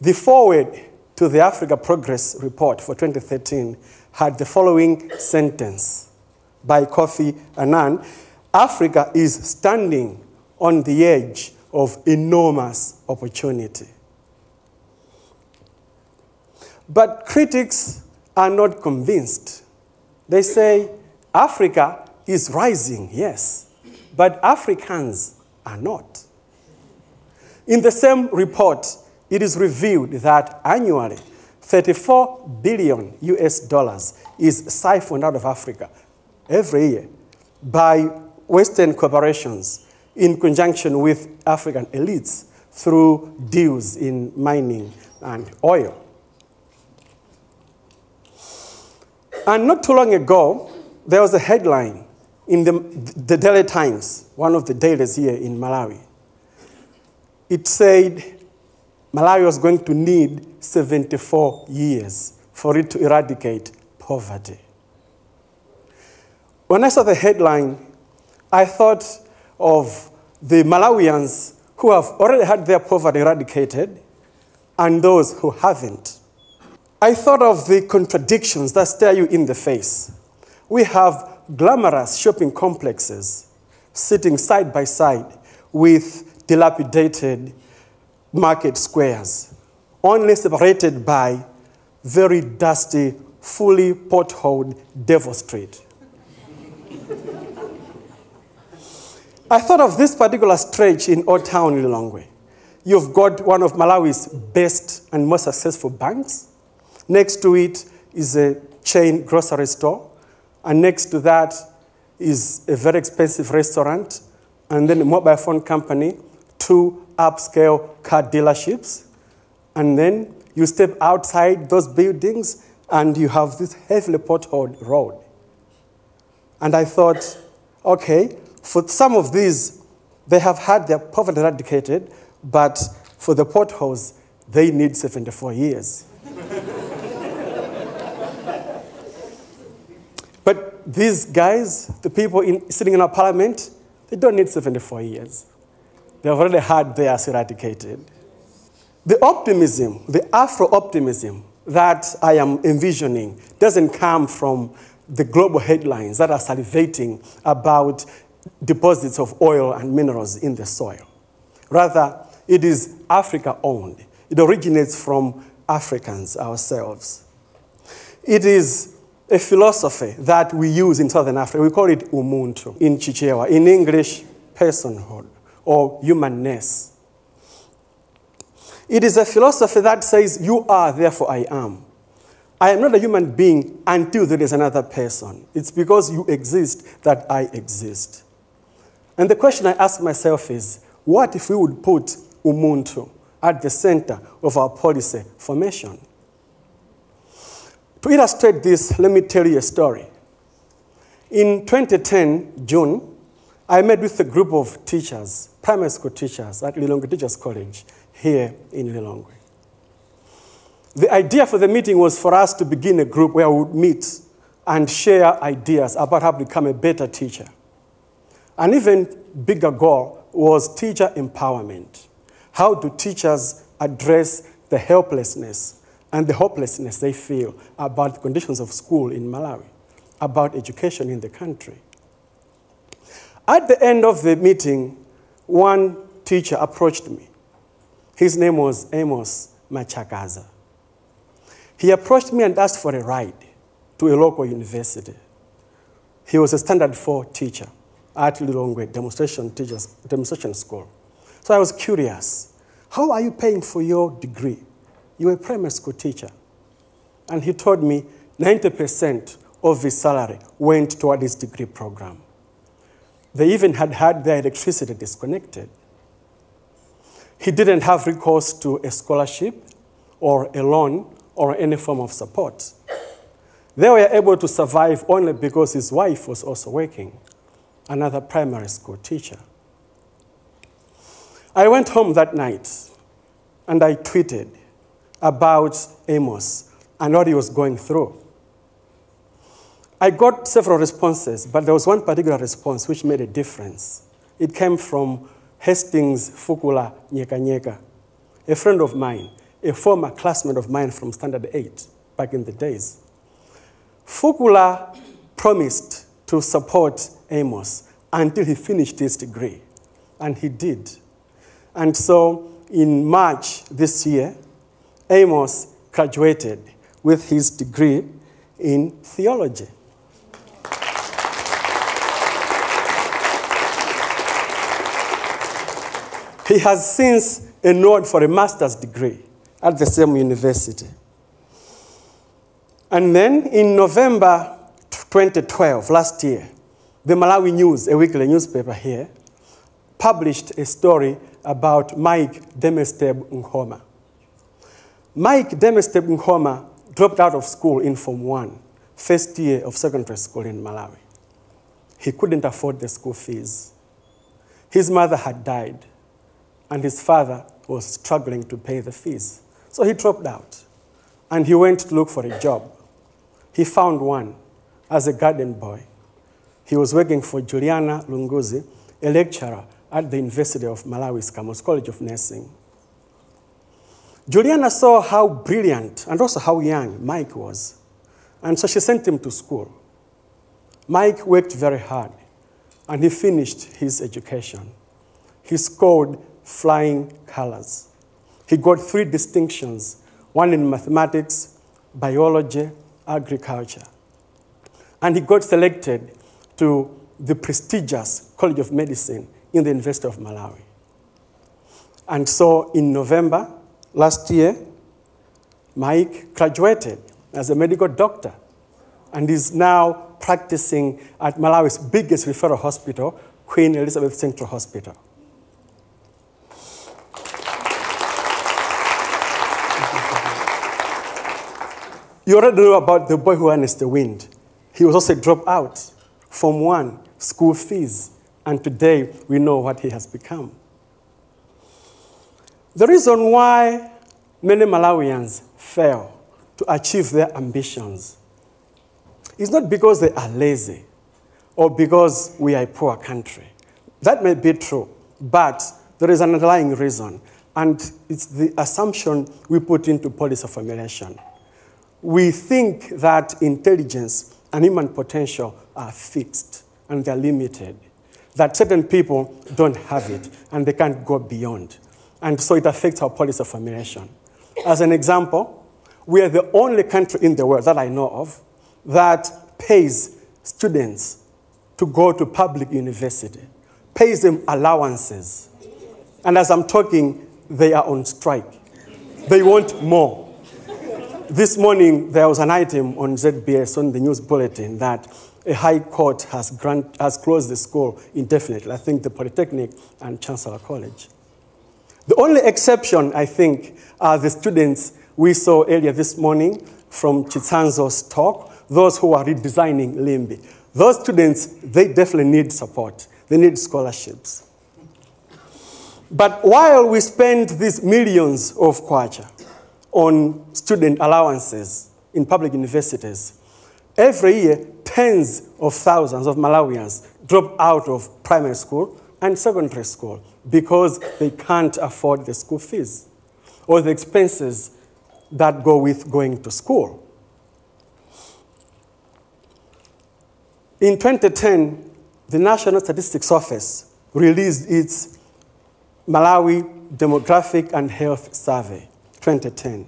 The forward to the Africa Progress Report for 2013 had the following sentence by Kofi Annan Africa is standing on the edge of enormous opportunity. But critics are not convinced. They say Africa is rising, yes, but Africans are not. In the same report, it is revealed that annually 34 billion US dollars is siphoned out of Africa every year by Western corporations in conjunction with African elites through deals in mining and oil. And not too long ago, there was a headline in the, the Daily Times, one of the dailies here in Malawi. It said Malawi was going to need 74 years for it to eradicate poverty. When I saw the headline, I thought of the Malawians who have already had their poverty eradicated and those who haven't. I thought of the contradictions that stare you in the face. We have glamorous shopping complexes sitting side by side with dilapidated market squares, only separated by very dusty, fully potholed Devil Street. I thought of this particular stretch in Old Town, Lilongwe. You've got one of Malawi's best and most successful banks. Next to it is a chain grocery store. And next to that is a very expensive restaurant. And then a mobile phone company, two upscale car dealerships. And then you step outside those buildings and you have this heavily potholed road. And I thought, okay, for some of these, they have had their poverty eradicated, but for the potholes, they need 74 years. but these guys, the people in, sitting in our parliament, they don't need 74 years. They've already had theirs eradicated. The optimism, the Afro optimism that I am envisioning doesn't come from the global headlines that are salivating about deposits of oil and minerals in the soil. Rather, it is Africa owned. It originates from Africans ourselves. It is a philosophy that we use in Southern Africa. We call it umunthu in Chichewa, in English, personhood or humanness. It is a philosophy that says, You are, therefore I am. I am not a human being until there is another person. It's because you exist that I exist. And the question I ask myself is what if we would put umunthu at the center of our policy formation? To illustrate this, let me tell you a story. In 2010, June, I met with a group of teachers, primary school teachers at Lilongwe Teachers College here in Lilongwe. The idea for the meeting was for us to begin a group where we would meet and share ideas about how to become a better teacher. An even bigger goal was teacher empowerment. How do teachers address the helplessness and the hopelessness they feel about the conditions of school in Malawi, about education in the country? At the end of the meeting, one teacher approached me. His name was Amos Machakaza. He approached me and asked for a ride to a local university. He was a standard four teacher at Lilongwe demonstration teachers demonstration school. So I was curious, how are you paying for your degree? You're a primary school teacher. And he told me 90% of his salary went toward his degree program. They even had had their electricity disconnected. He didn't have recourse to a scholarship or a loan or any form of support. They were able to survive only because his wife was also working another primary school teacher. I went home that night and I tweeted about Amos and what he was going through. I got several responses, but there was one particular response which made a difference. It came from Hastings Fukula Nyeka Nyeka, a friend of mine. a former classmate of mine from Standard 8 back in the days. Fukula promised to support Amos until he finished his degree, and he did. And so in March this year, Amos graduated with his degree in theology. He has since enrolled for a master's degree at the same university. And then in November 2012, last year, the Malawi News, a weekly newspaper here, published a story about Mike Demesteb Nhoma. Mike Demesteb Nhoma dropped out of school in Form 1, first year of secondary school in Malawi. He couldn't afford the school fees. His mother had died, and his father was struggling to pay the fees. So he dropped out, and he went to look for a job. He found one as a garden boy. He was working for Juliana Lunguzi, a lecturer at the University of Malawi's Kamuzu College of Nursing. Juliana saw how brilliant and also how young Mike was, and so she sent him to school. Mike worked very hard, and he finished his education. He scored flying colors. He got three distinctions one in mathematics, biology, agriculture. And he got selected to the prestigious College of Medicine in the University of Malawi. And so in November last year, Mike graduated as a medical doctor and is now practicing at Malawi's biggest referral hospital, Queen Elizabeth Central Hospital. You already know about the boy who harnessed the wind. He was also dropped out from one school fees, and today we know what he has become. The reason why many Malawians fail to achieve their ambitions is not because they are lazy or because we are a poor country. That may be true, but there is an underlying reason, and it's the assumption we put into policy formulation we think that intelligence and human potential are fixed and they're limited, that certain people don't have it and they can't go beyond. And so it affects our policy formulation. As an example, we are the only country in the world that I know of that pays students to go to public university, pays them allowances. And as I'm talking, they are on strike. They want more. This morning, there was an item on ZBS on the news bulletin that a high court has, grant, has closed the school indefinitely. I think the Polytechnic and Chancellor College. The only exception, I think, are the students we saw earlier this morning from Chitsanzo's talk, those who are redesigning LIMBI. Those students, they definitely need support. They need scholarships. But while we spend these millions of kwacha, on student allowances in public universities. Every year, tens of thousands of Malawians drop out of primary school and secondary school because they can't afford the school fees or the expenses that go with going to school. In 2010, the National Statistics Office released its Malawi Demographic and Health Survey. 2010.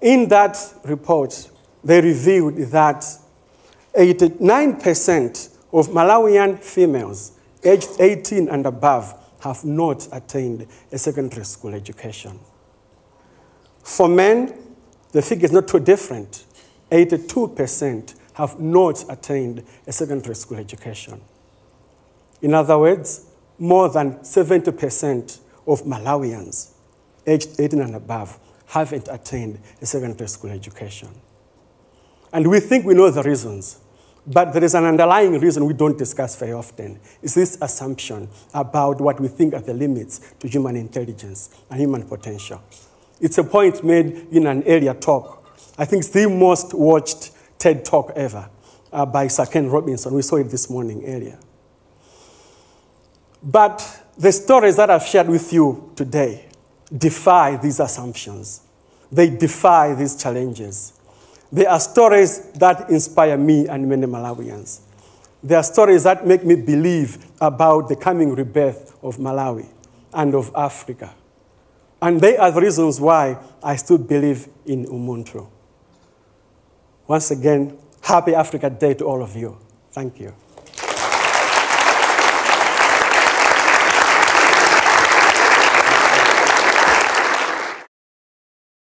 In that report, they revealed that 89% of Malawian females aged 18 and above have not attained a secondary school education. For men, the figure is not too different. 82% have not attained a secondary school education. In other words, more than 70% of Malawians aged 18 and above haven't attained a secondary school education. And we think we know the reasons, but there is an underlying reason we don't discuss very often. Is this assumption about what we think are the limits to human intelligence and human potential. It's a point made in an earlier talk. I think it's the most watched TED talk ever uh, by Sir Ken Robinson. We saw it this morning earlier. But the stories that I've shared with you today defy these assumptions. They defy these challenges. They are stories that inspire me and many Malawians. They are stories that make me believe about the coming rebirth of Malawi and of Africa. And they are the reasons why I still believe in Umunthu. Once again, happy Africa Day to all of you. Thank you.